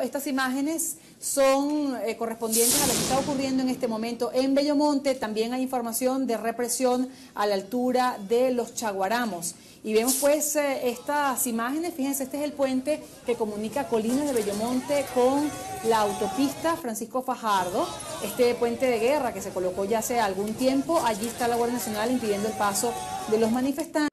Estas imágenes son eh, correspondientes a lo que está ocurriendo en este momento en Bellomonte. También hay información de represión a la altura de los Chaguaramos. Y vemos pues eh, estas imágenes, fíjense, este es el puente que comunica Colinas de Bellomonte con la autopista Francisco Fajardo. Este puente de guerra que se colocó ya hace algún tiempo, allí está la Guardia Nacional impidiendo el paso de los manifestantes.